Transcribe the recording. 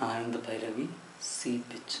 Anand Bhairavi, C pitch.